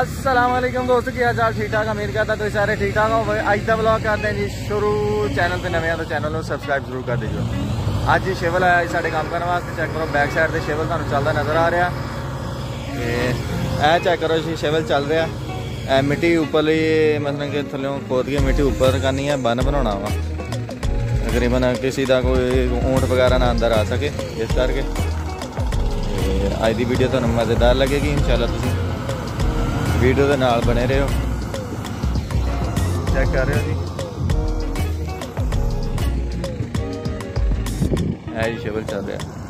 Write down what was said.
ਅਸਲਾਮੁਅਲੈਕਮ ਦੋਸਤੋ, ਕੀ ਹਾਲ ਚਾਲ? ਠੀਕ ਠਾਕ? ਅਮੀਰ ਕਰਦਾ ਤੁਸੀਂ ਸਾਰੇ ਠੀਕ ਠਾਕ ਹੋ ਅੱਜ ਦਾ ਵਲੌਗ ਕਰਦੇ ਹਾਂ ਜੀ ਸ਼ੁਰੂ ਚੈਨਲ ਤੇ, ਨਵੇਂ ਆ ਤਾਂ ਚੈਨਲ ਨੂੰ ਸਬਸਕ੍ਰਾਈਬ ਜ਼ਰੂਰ ਕਰ ਦਿਓ। ਅੱਜ ਸ਼ਿਵਲ ਆਇਆ ਜੀ ਸਾਡੇ ਕੰਮ ਕਰਨ ਵਾਸਤੇ ਚੈੱਕ ਕਰੋ ਬੈਕ ਸਾਈਡ ਤੇ ਸ਼ਿਵਲ ਤੁਹਾਨੂੰ ਚੱਲਦਾ ਨਜ਼ਰ ਆ ਰਿਹਾ। ਤੇ ਇਹ ਚੈੱਕ ਕਰੋ ਜੀ, ਸ਼ਿਵਲ ਚੱਲ ਰਿਹਾ। ਇਹ ਮਿੱਟੀ ਉੱਪਰਲੀ ਮਤਲਬ ਕਿ ਥੱਲੋਂ ਖੋਦ ਕੇ ਮਿੱਟੀ ਉੱਪਰ ਕਰਨੀ ਹੈ ਬੰਨ ਬਣਾਉਣਾ ਵਾ। ਤਕਰੀਬਨ ਕਿਸੇ ਦਾ ਕੋਈ ਊਂਟ ਵਗੈਰਾ ਨਾ ਅੰਦਰ ਆ ਸਕੇ, ਇਸ ਕਰਕੇ। ਤੇ ਅੱਜ ਦੀ ਵੀਡੀਓ ਤੁਹਾਨੂੰ ਮਜ਼ੇਦਾਰ ਲੱਗੇਗੀ, ਇਨਸ਼ਾਅੱਲਾ ਤੁਸੀਂ ਵੀਡੀਓ ਦੇ ਨਾਲ ਬਣੇ ਰਹੋ। ਚੈੱਕ ਕਰ ਰਹੇ ਹੋ ਜੀ। ਇਹ ਜੀ ਸ਼ਿਵਲ ਚੱਲ ਰਿਹਾ।